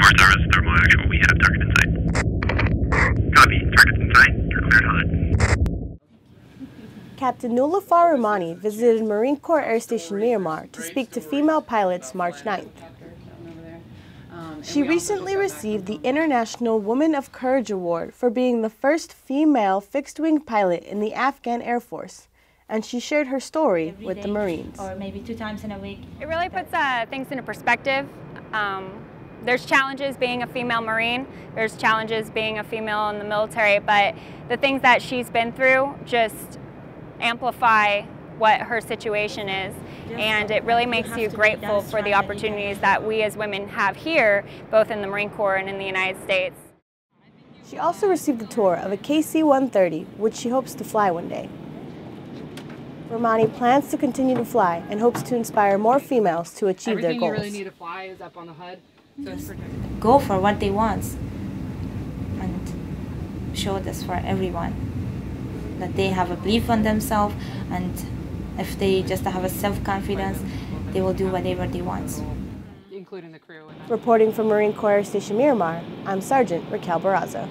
Miramar Towers, thermal actual, we have target inside. Copy, target's inside, you're cleared hot. Captain Niloofar Rahmani visited Marine Corps Air Station Miramar to speak to female pilots March 9th. She recently received the International Woman of Courage Award for being the first female fixed-wing pilot in the Afghan Air Force, and she shared her story with the Marines. Or maybe two times in a week. It really puts uh, things into perspective. Um, there's challenges being a female Marine, there's challenges being a female in the military, but the things that she's been through just amplify what her situation is. And it really makes you grateful for the opportunities that we as women have here, both in the Marine Corps and in the United States. She also received a tour of a KC-130, which she hopes to fly one day. Rahmani plans to continue to fly and hopes to inspire more females to achieve Everything their goals. you really need to fly is up on the HUD. So it's. Go for what they want and show this for everyone. That they have a belief on themselves and if they just have a self-confidence, they will do whatever they want. including the crew. Reporting from Marine Corps Air Station Miramar, I'm Sergeant Raquel Barraza.